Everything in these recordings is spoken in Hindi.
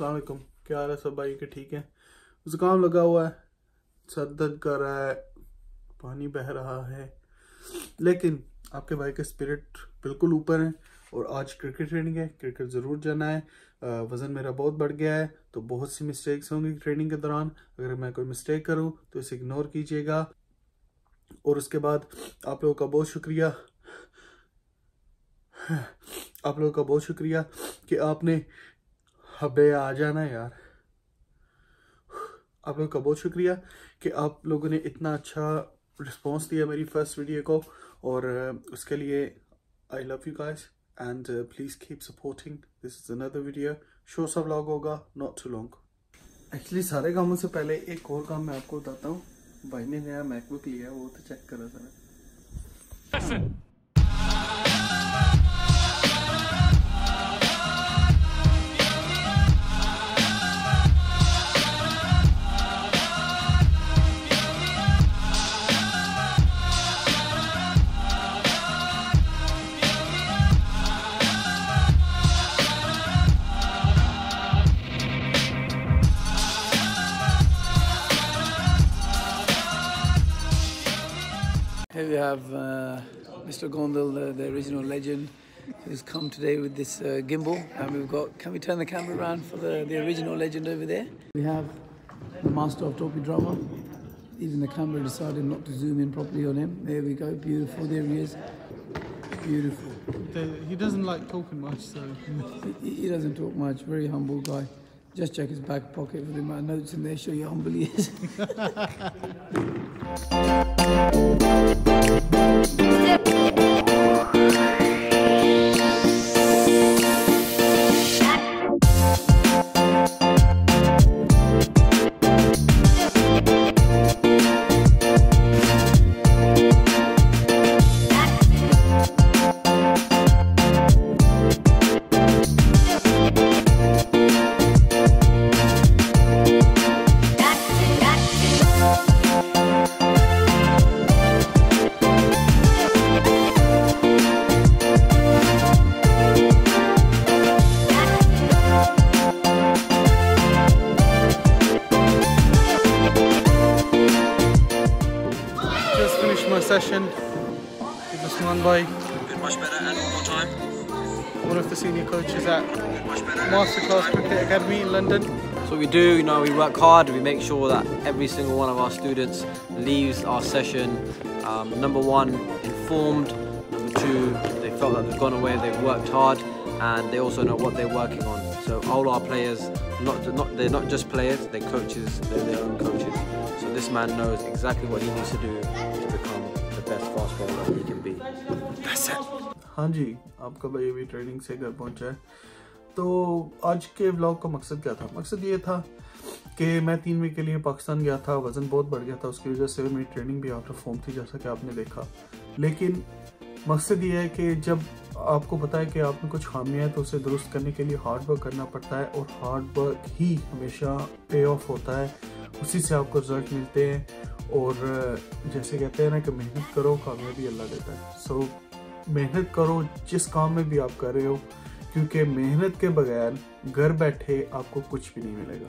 अलैक्म क्या हाल है सब भाई? के ठीक है? जुकाम लगा हुआ है। सर दर्द कर रहा है। पानी बह रहा है। लेकिन आपके भाई के स्पिरिट बिल्कुल ऊपर है और आज क्रिकेट ट्रेनिंग है। क्रिकेट ज़रूर जाना है। वज़न मेरा बहुत बढ़ गया है तो बहुत सी मिस्टेक्स होंगी ट्रेनिंग के दौरान। अगर मैं कोई मिस्टेक करूँ तो इसे इग्नोर कीजिएगा। और उसके बाद आप लोगों का बहुत शुक्रिया। आप लोगों का बहुत शुक्रिया कि आपने हबे आ जाना यार। आप लोगों का बहुत शुक्रिया कि आप लोगों ने इतना अच्छा रिस्पांस दिया मेरी फ़र्स्ट वीडियो को और उसके लिए I love you guys and please keep supporting this is another video show सा व्लॉग होगा नॉट टू लॉन्ग एक्चुअली सारे कामों से पहले एक और काम मैं आपको बताता हूँ। भाई ने नया मैकबुक लिया वो तो चेक करो sir Here we have uh, Mr. Gondel, the, the, original legend, who's come today with this uh, gimbal. And we've got, can we turn the camera around for the, the original legend over there? We have the master of Topi drama. Even the camera decided not to zoom in properly on him. There we go, beautiful, there he is. Beautiful. He doesn't like talking much, so. he, he doesn't talk much, very humble guy. Just check his back pocket for the amount of notes in there, show you how humble he is. session with Usman Bhai, Good, much better, and one more time. one of the senior coaches at Good, much better. Masterclass Cricket Academy in London. So we do, you know, we work hard. We make sure that every single one of our students leaves our session um, number one informed. Number two, they felt that they've gone away, they've worked hard, and they also know what they're working on. So all our players, not not they're not just players, they're coaches. They're their own coaches. So this man knows exactly what he needs to do to become the best fast bowler he can be. That's it. हाँ जी आपका भाई अभी ट्रेनिंग से घर पहुंचा है तो आज के व्लॉग का मकसद क्या था मकसद ये था कि मैं तीन वीक के लिए पाकिस्तान गया था वज़न बहुत बढ़ गया था उसकी वजह से मेरी ट्रेनिंग भी आउट ऑफ फॉर्म थी जैसा कि आपने देखा लेकिन मकसद ये है कि जब आपको पता है कि आप में कुछ खामियाँ है तो उसे दुरुस्त करने के लिए हार्ड वर्क करना पड़ता है और हार्ड वर्क ही हमेशा पे ऑफ़ होता है। उसी से आपको रिज़ल्ट मिलते हैं और जैसे कहते हैं ना कि मेहनत करो कामयाबी अल्लाह देता है। सो so, मेहनत करो जिस काम में भी आप कर रहे हो क्योंकि मेहनत के बगैर घर बैठे आपको कुछ भी नहीं मिलेगा।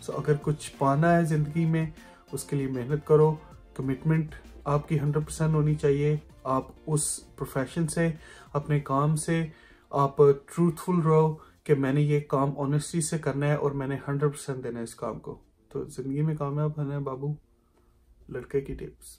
सो so, अगर कुछ पाना है ज़िंदगी में उसके लिए मेहनत करो कमिटमेंट आपकी 100 परसेंट होनी चाहिए। आप उस प्रोफेशन से, अपने काम से, आप ट्रूथफुल रहो कि मैंने ये काम ऑनेस्टी से करना है और मैंने 100 परसेंट देना है इस काम को। तो ज़िंदगी में कामयाब होना है बाबू, लड़के की टिप्स